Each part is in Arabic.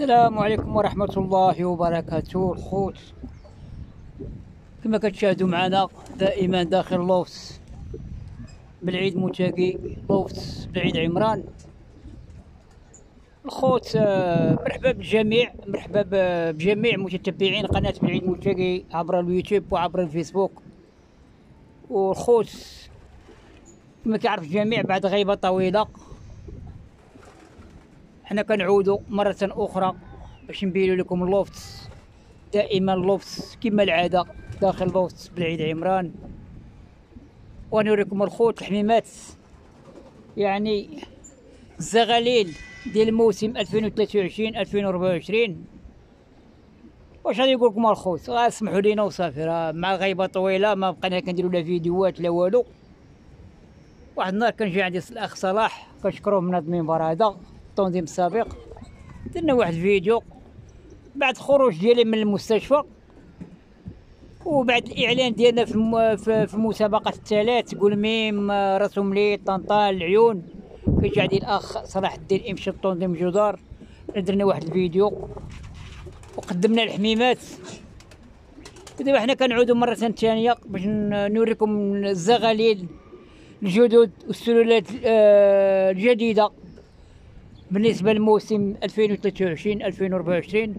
السلام عليكم ورحمة الله وبركاته. الخوت كما كتشاهدوا معنا دائما داخل لوفت بالعيد متاقي لوفت بالعيد عمران. الخوت آه، مرحبا بالجميع مرحبا بجميع متتبعين قناة بالعيد متاقي عبر اليوتيوب وعبر الفيسبوك. والخوت كما كيعرف الجميع بعد غيبة طويلة حنا كنعودوا مرة أخرى باش نبينوا لكم اللوفت. دائما اللوفت كما العادة داخل لوفت بالعيد عمران. ونوريكم الخوت الحميمات. يعني الزغاليل ديال الموسم 2023 2024 واش غادي نقول لكم الخوت؟ غا سمحوا لينا وصافي راه مع غيبة طويلة ما بقينا كنديروا لا فيديوهات لا والو. واحد النهار كان جاي عندي الأخ صلاح كنشكروه من هذا المنبر هذا. التنظيم السابق. درنا واحد الفيديو بعد خروج ديالي من المستشفى وبعد الاعلان ديالنا في في مسابقة الثلاث قول ميم رسم لي طنطا العيون كيجي عندي الأخ صلاح الدين امشي التنظيم جدار. درنا واحد الفيديو وقدمنا الحميمات. ودابا حنا كنعودوا مرة ثانية باش نوريكم الزغاليل الجدد والسلالات آه، الجديدة. بالنسبة للموسم 2023 2024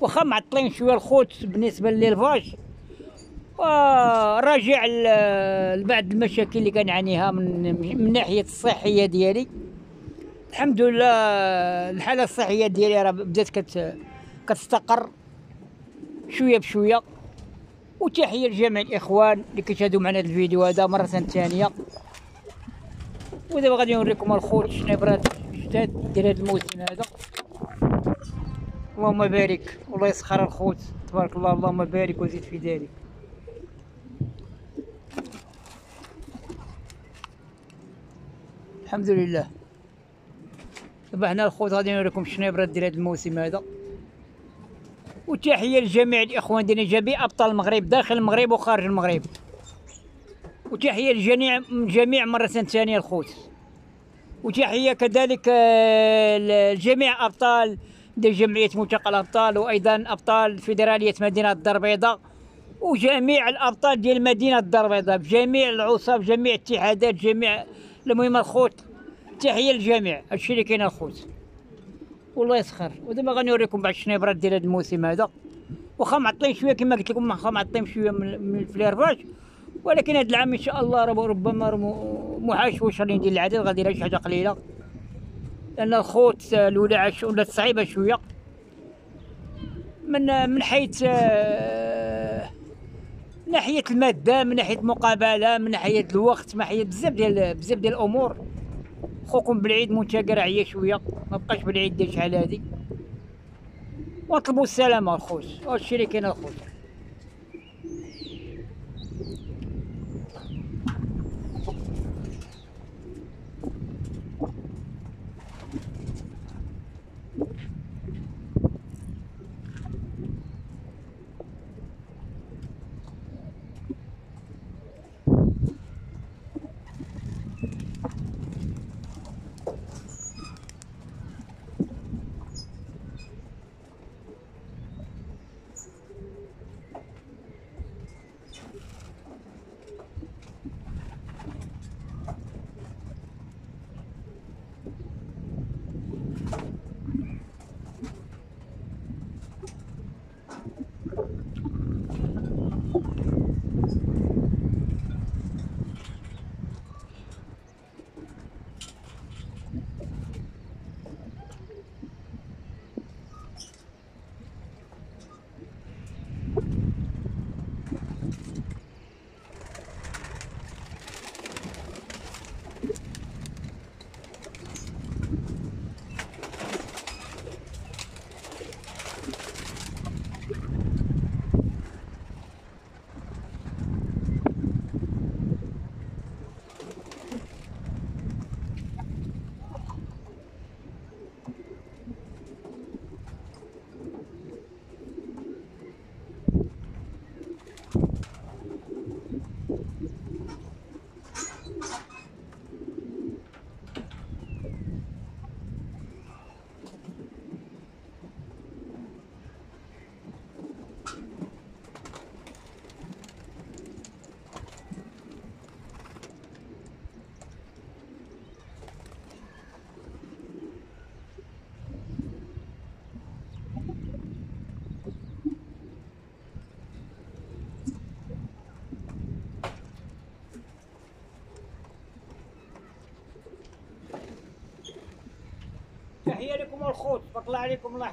واخا معطلين شوية الخوت بالنسبة للفاج وراجع لبعض المشاكل اللي كنعانيها من من الناحيه الصحية ديالي. الحمد لله الحالة الصحية ديالي راه بدات كت كتستقر شوية بشوية. وتحية لجميع الإخوان اللي كيشاهدوا معنا الفيديو هذا مرة ثانية. ودابا غادي نوريكم الخوت شنيبرات جداد ديال هذا الموسم هذا. اللهم بارك. والله يسخر الخوت. تبارك الله. اللهم بارك وزيد في ذلك الحمد لله. دابا حنا الخوت غادي نوريكم شنيبرات ديال هذا الموسم هذا. وتحية لجميع الإخوان ديالنا جميع أبطال المغرب داخل المغرب وخارج المغرب. وتحية لجميع جميع مرة ثانية الخوت. وتحية كذلك آه، لجميع أبطال ديال جمعية ملتقى الابطال وأيضا أبطال فيدرالية مدينة الدار البيضاء وجميع الأبطال ديال مدينة الدار البيضاء بجميع العصاب بجميع الاتحادات جميع المهم الخوت. تحية للجميع هادشي اللي كاين الخوت. والله يسخر. ودابا غنوريكم بعض الشنيبرات ديال هذا الموسم هذا. واخا معطلين شوية كما قلت لكم واخا معطلين شوية من, الفليرفاج. ولكن هذا العام إن شاء الله رب- ربما محاشوش غادي ندير العدد غادي شي حاجة قليلة. لأن الخوت ش- ولات صعيبه شوية. من من حيث آه، من ناحية المادة من ناحية المقابلة من ناحية الوقت من ناحية بزاف ديال بزاف ديال الأمور. خوكم بالعيد منتقى عيا شوية. ما بقاش بالعيد ديال شحال هادي. ونطلبوا السلامة الخوت. هادشي اللي كاين الخوت. عليكم الخوت الله عليكم الله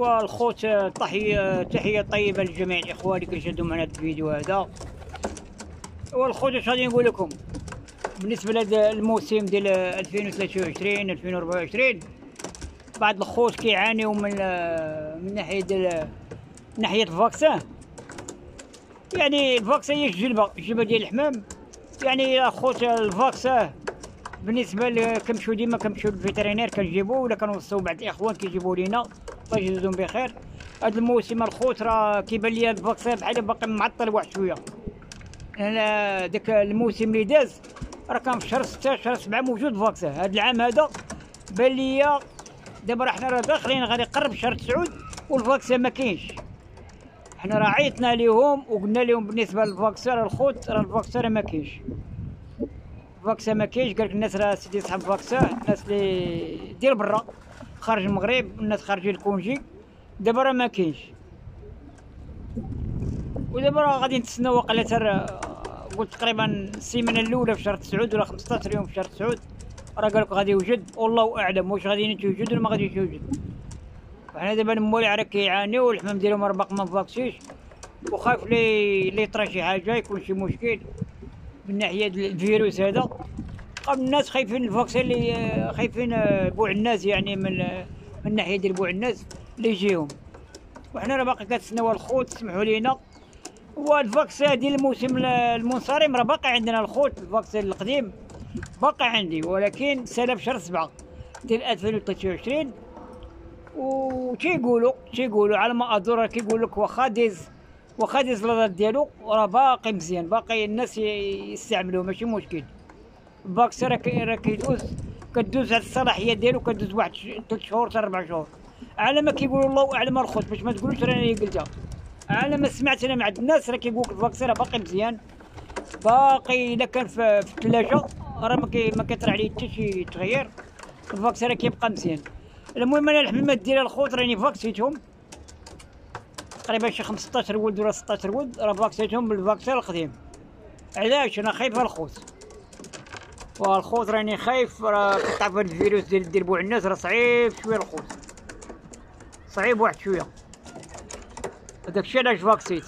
والخوت تحية تحية طيبة لجميع الإخوان اللي كيشاهدوا معنا الفيديو هذا. والخوت اش غادي نقول لكم؟ بالنسبة لهذا الموسم ديال 2023 2024 بعض الخوت كيعانيو من من ناحية ديال ناحية ال vaccin يعني ال vaccin هي الجلبة الجلبة ديال الحمام. يعني يا خوت ال vaccin بالنسبة كنمشيو ديما كنمشيو لل vétérinaire كنجيبو ولا كنوصلو بعض الإخوان كيجيبو لينا. الله يجزيهم بخير. هاد الموسم الخوت راه كيبان ليا ال vaccin بحال باقي معطل واحد شوية. أنا داك الموسم اللي داز راه كان في شهر ستة شهر سبعة موجود vaccin هاد العام هذا بان ليا دابا راه حنا راه داخلين غادي قرب شهر تسعود وال vaccin ما كاينش. حنا راه عيطنا ليهم وقلنا لهم بالنسبة لل vaccin الخوت راه ال vaccin ما كاينش. vaccin ما كاينش قالك الناس راه سيدي صحاب vaccin الناس اللي ديال برا. خارج المغرب الناس خارجين الكونجي دابا راه ما كاينش. ودابا راه غادي نتسناو واقيلا تر قلت تقريبا السيمانة الأولى في شهر تسعود ولا 15 يوم في شهر تسعود. راه قالك غادي يوجد. والله أعلم واش غادي يوجد ولا ما غاديش يوجد. وحنا دابا المولي راه كيعانيو والحمام ديالهم باقي ما فاكسيش وخايف لي لي طرا شي حاجة يكون شي مشكل من ناحية الفيروس هذا. قبل الناس خايفين ال vaccin اللي خايفين بوع الناس يعني من من ناحية ديال بوع الناس اللي يجيهم. وحنا راه باقي كنتسناو الخوت سمحوا لينا. وال vaccin ديال الموسم المنصرم راه باقي عندنا الخوت ال vaccin القديم باقي عندي. ولكن سال في شهر سبعة ديال 2023 و تيقولوا على ما اظن كيقول لك واخا ديز واخا ديز ديالو راه باقي مزيان باقي الناس يستعملوه ماشي مشكل. ال vaccin راه كيدوز كدوز على الصلاحيه ديالو كدوز واحد ثلاث شهور حتى أربع شهور. على ما كيقولوا الله أعلم الخوت باش ما تقولوش راني قلتها. على ما سمعت أنا مع الناس راه كيقول لك ال vaccin راه باقي مزيان. باقي إلا كان في الثلاجة راه ما ما كيطرح عليه حتى شي تغيير. ال vaccin راه كيبقى مزيان. المهم أنا الحمامات ديال الخوت راني فاكسيتهم. تقريبا شي 15 ولد ولا 16 ولد راه فاكسيتهم بال vaccin القديم. علاش؟ أنا خايف الخوت. والخوت راني خايف راه كتعرف هاد الفيروس ديال ديال الناس راه صعيب شوية الخوت. صعيب واحد شوية. هذاك الشيء علاش فاكسيت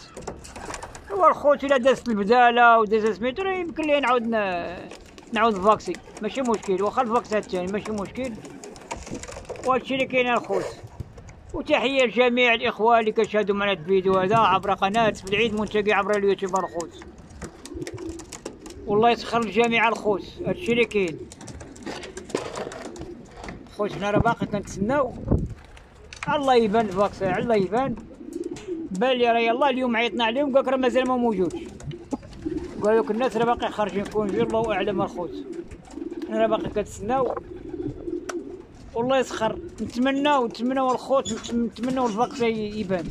هو الخوت إلا دازت البدالة ودازت سميتو راه يمكن لي نعاود نعاود فاكسي ماشي مشكل واخا ال vaccin الثاني ماشي مشكل. وهادشي اللي كاين الخوت. وتحية لجميع الإخوة اللي كيشاهدوا معنا الفيديو هذا عبر قناة في العيد منتقي عبر اليوتيوب الخوت. والله يسخر الجميع الخوت هادشي اللي كاين. خوت حنا راه باقي كنتسناو الله يبان ال vaccin الله يبان. بان لي راه يلاه اليوم عيطنا عليهم قالك راه مازال ما موجودش. قال لك الناس راه باقي خارجين congé الله أعلم الخوت. حنا راه باقي كنتسناو والله يسخر. نتمناو نتمناو الخوت نتمناو ال vaccin يبان.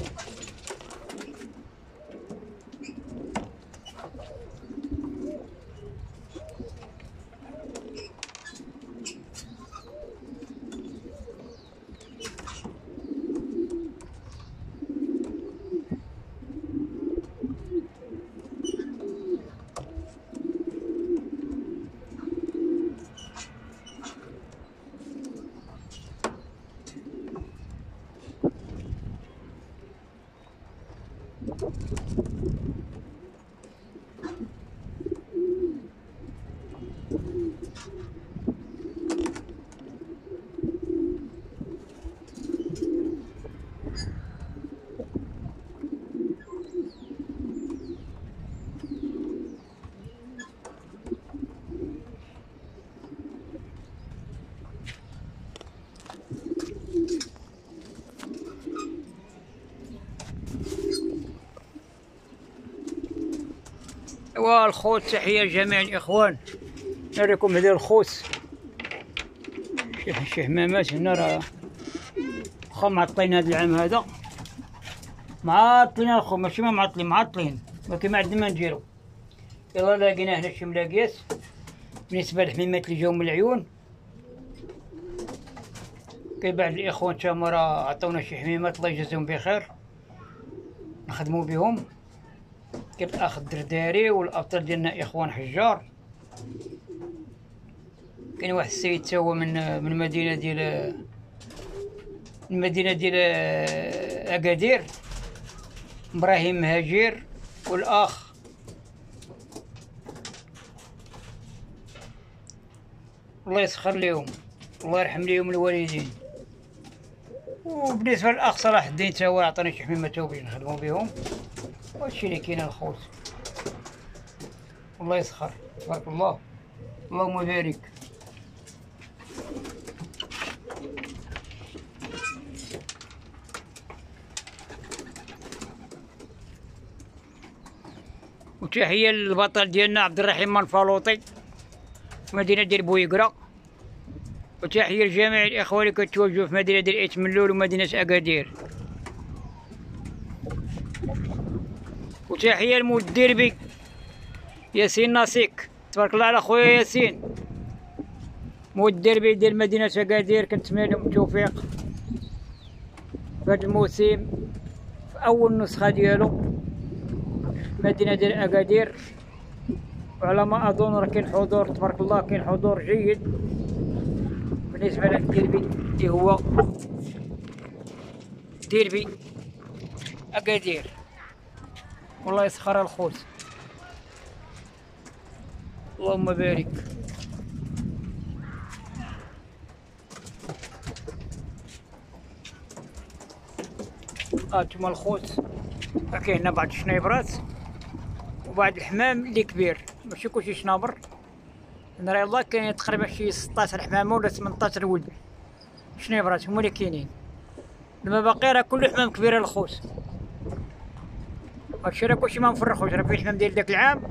والخوت تحية لجميع الإخوان. نوريكم هذا الخوت. شي حمامات هنا راه واخا معطلين هذا العام هذا. معطلين الخو ماشي ما معطلين معطلين ولكن ما عندنا ما نديرو. يلا لقينا هنا شي ملاقيات بالنسبة للحميمات اللي جاو من العيون. كاين بعض الإخوان تاهما راه عطاونا شي حميمات الله يجازيهم بخير. نخدمو بهم. كالاخ الدرداري والابطال ديالنا اخوان حجار. كاين واحد السيد تا هو من من مدينة ديال المدينة ديال أكادير إبراهيم مهاجر والأخ. الله يسخر لهم الله يرحم لهم الوالدين. وبالنسبة للأخ صلاح الدين تا هو عطاني شي حميمة توبي نخدمو بهم. وهادشي اللي كاين الخوت الله يسخر. تبارك الله. اللهم بارك وتحية للبطل ديالنا عبد الرحيم منفلوطي مدينة ديال بويقرا وتحية لجميع الإخوة اللي كتواجدوا في مدينة ديال إتملول ومدينة أكادير؟ وتحية لمدير بي ياسين ناسيك. تبارك الله على خويا ياسين. مدير بي ديال مدينة أكادير كنتمنى لهم التوفيق في هذا الموسم في أول نسخة ديالو مدينة ديال أكادير. وعلى ما أظن راه كاين حضور تبارك الله كاين حضور جيد. بالنسبة للديربي اللي هو ديربي أكادير. والله يسخر الخوت اللهم بارك. هانتوما الخوت كاين هنا بعض الشنيبرات وبعض الحمام اللي كبير. ماشي كلشي شنابر. أنا راه الله كاين تقريبا شي 16 حمامه ولا 18 ولد. شنيبرات هما اللي كاينين. لما باقي راه كل حمام كبيره الخوت هادشي راه كلشي ما مفرخوش راه فيه الحمام ديال داك العام.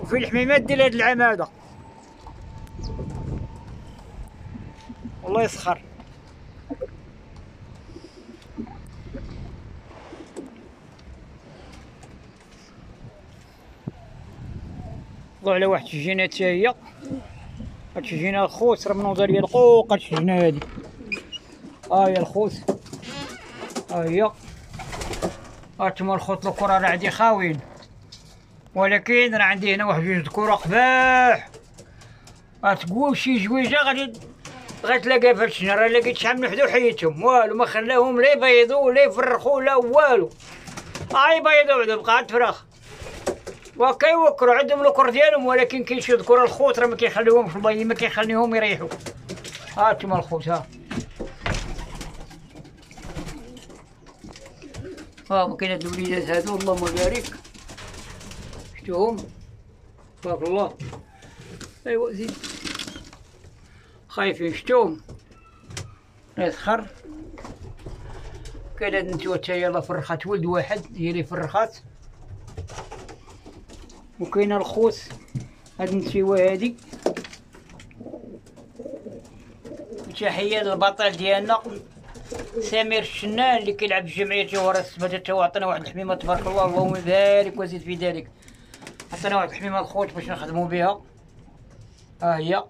وفيه الحميمات ديال هاد العام هذا. والله يسخر. الله على واحد الشجينة حتى هي. هاد الشجينة الخوت راه منوضه ليا هاد الشجينه هادي. ها هي الخوت ها هي. هانتوما الخوت الكرة راه عندي خاويين ولكن راه عندي هنا واحد جوج كرة قباح. غتقول شي جويجة غادي غتلاقى في الشجرة لقيت شحال من وحدة وحيدتهم. والو ما خلاهم لا يبيضوا لا يفرخوا لا والو. ها يبيضوا بعدا بقات فراخ. وكيوكروا عندهم الكر ديالهم ولكن كاين شي ذكور الخوت راه ما كيخليوهمش الله ما كيخليهم يريحوا. ها انتما الخوت ها. ها كاين هاد الوليدات هادو اللهم بارك شفتوهم تبارك الله. ايوا زيد خايفين شفتوهم يسخر كاين هاد النتوة تا الله فرخات ولد واحد هي اللي فرخات. وكاين الخوت هاد النتيوة هادي تحية للبطل ديالنا. سمير الشنان اللي كيلعب في جمعية جوهرة السباتة تا هو عطانا واحد الحميمة تبارك الله. اللهم بارك وزيد في ذلك. عطانا واحد الحميمة الخوت باش نخدمو بها. ها هي.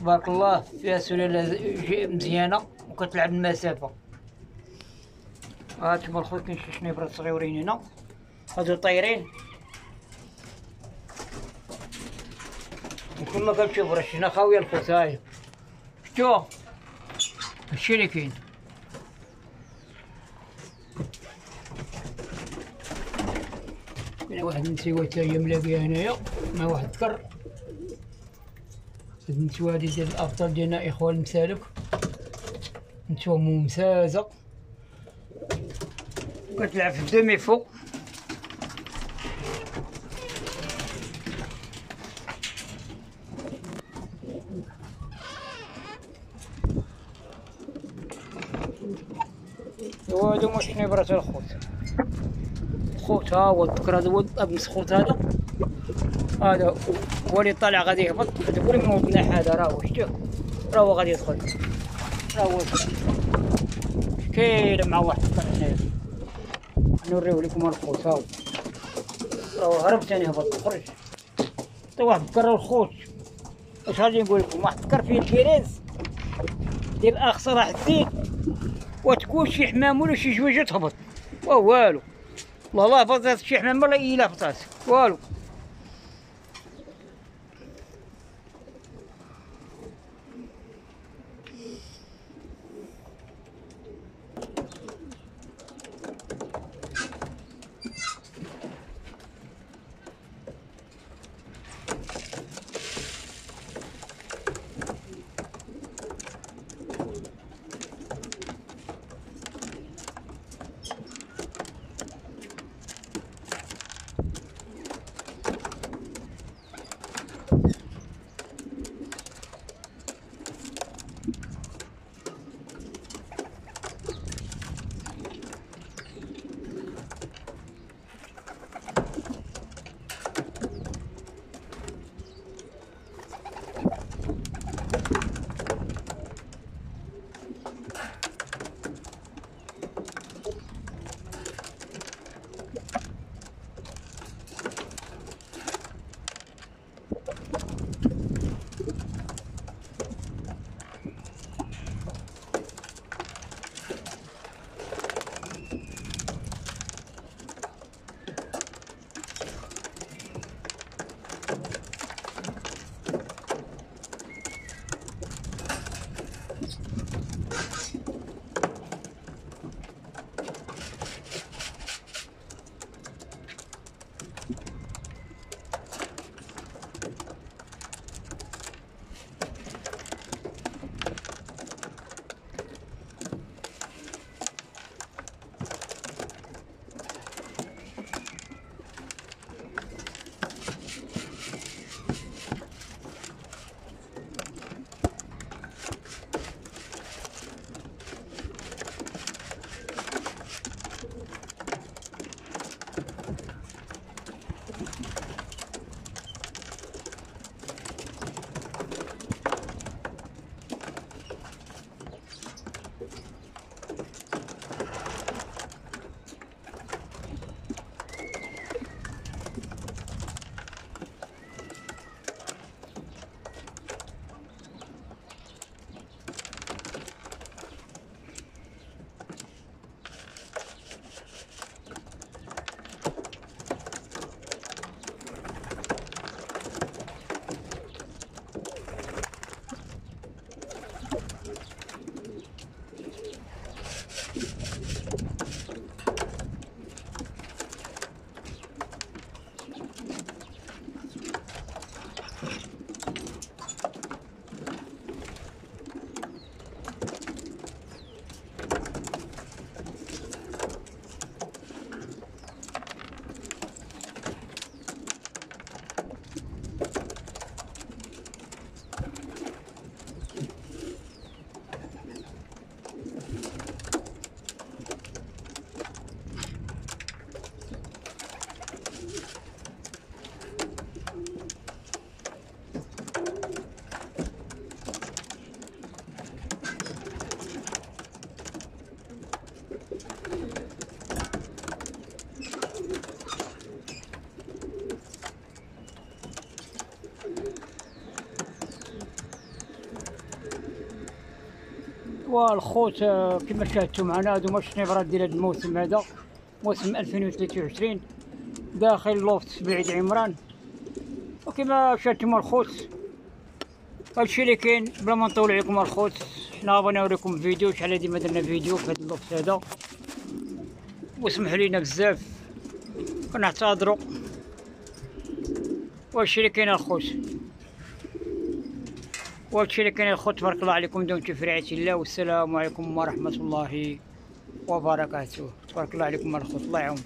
تبارك الله فيها سلالة ج- مزيانة وكتلعب المسافة. ها تما الخوت كاين شي شنيبرات صغيورين هنا. هادو طايرين. وكل ما كنشوف راه شنا خاوية الخوت هاهي شتو كاين كاين واحد النسيوة تا هي ملاقية هنايا مع واحد الكر هاد النسوة هادي ديال الأبطال ديالنا إخوان المسالك. نسوة ممتازة. كتلعب في الدومي فوق. نبرة الخوت خوت. ها هو الذكر هذا ابنس خوت هذا. هذا هو اللي طالع غادي يهبط. اللي منوض الناحية هذا راه هو شتو راه هو غادي يدخل. راه هو كاين مع واحد الطلع هنايا. نوريو لكم الخوت ها هو. راه هو هرب ثاني هبط خرج. حتى واحد الذكر الخوت. اش غادي نقول لكم؟ واحد الذكر فيه الكيريز. ديال الاخ صلاح الدين وتكون شي حمام ولا شي جويجه تهبط. والو. والله لا فطات شي حمام ولا إلا فطات والو. والخوت آه، كما شاهدتوا معنا هادو هما الشنيفرات ديال هذا الموسم هذا موسم 2023 داخل لوفت بعيد عمران. وكما شاهدتم الخوت هادشي اللي كاين بلا ما نطول عليكم الخوت حنا بغينا نوريكم فيديو شحال هادي ما درنا فيديو في هاد اللوفت هذا. واسمحوا لينا بزاف كنعتذروا وهادشي اللي كاين الخوت. وهادشي اللي كاين الخوت تبارك الله عليكم دمتم في رعاية الله والسلام عليكم ورحمة الله وبركاته. تبارك الله عليكم الخوت الله يعاون